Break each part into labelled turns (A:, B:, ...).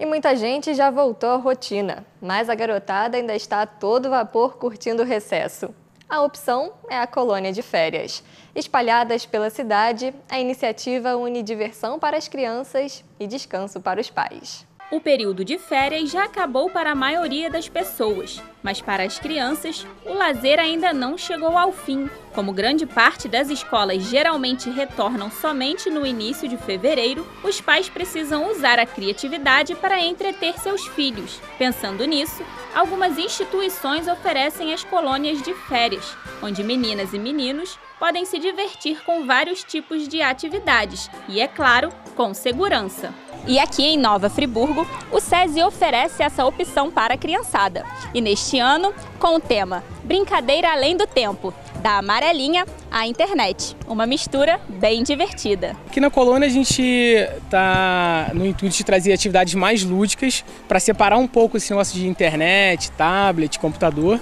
A: E muita gente já voltou à rotina, mas a garotada ainda está a todo vapor curtindo o recesso. A opção é a colônia de férias. Espalhadas pela cidade, a iniciativa une diversão para as crianças e descanso para os pais.
B: O período de férias já acabou para a maioria das pessoas, mas para as crianças, o lazer ainda não chegou ao fim. Como grande parte das escolas geralmente retornam somente no início de fevereiro, os pais precisam usar a criatividade para entreter seus filhos. Pensando nisso, algumas instituições oferecem as colônias de férias, onde meninas e meninos podem se divertir com vários tipos de atividades e, é claro, com segurança. E aqui em Nova Friburgo, o SESI oferece essa opção para a criançada. E neste ano, com o tema Brincadeira Além do Tempo, da amarelinha à internet. Uma mistura bem divertida.
C: Aqui na colônia a gente está no intuito de trazer atividades mais lúdicas para separar um pouco esse negócio de internet, tablet, computador,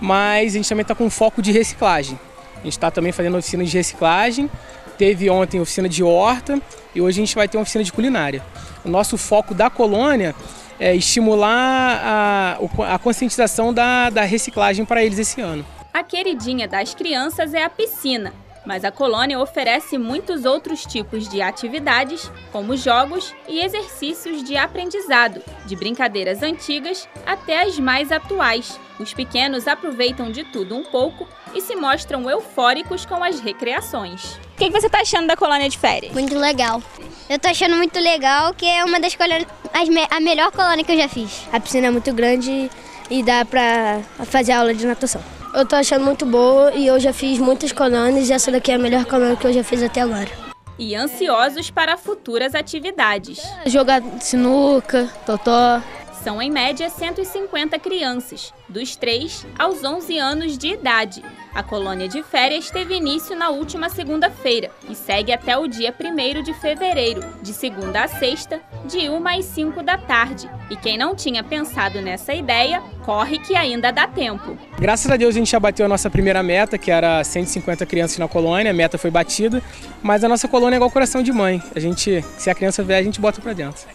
C: mas a gente também está com foco de reciclagem. A gente está também fazendo oficina de reciclagem Teve ontem oficina de horta e hoje a gente vai ter uma oficina de culinária. O nosso foco da colônia é estimular a, a conscientização da, da reciclagem para eles esse ano.
B: A queridinha das crianças é a piscina, mas a colônia oferece muitos outros tipos de atividades, como jogos e exercícios de aprendizado, de brincadeiras antigas até as mais atuais. Os pequenos aproveitam de tudo um pouco e se mostram eufóricos com as recreações. O que, você está achando da colônia de férias?
D: Muito legal. Eu estou achando muito legal que é uma das colônias, a melhor colônia que eu já fiz.
E: A piscina é muito grande e dá para fazer aula de natação.
F: Eu estou achando muito boa e eu já fiz muitas colônias e essa daqui é a melhor colônia que eu já fiz até agora.
B: E ansiosos para futuras atividades.
E: Jogar sinuca, totó,
B: são, em média, 150 crianças, dos 3 aos 11 anos de idade. A colônia de férias teve início na última segunda-feira e segue até o dia 1 de fevereiro, de segunda a sexta, de 1 às 5 da tarde. E quem não tinha pensado nessa ideia, corre que ainda dá tempo.
C: Graças a Deus a gente já bateu a nossa primeira meta, que era 150 crianças na colônia, a meta foi batida, mas a nossa colônia é igual coração de mãe. A gente, se a criança vier, a gente bota para dentro.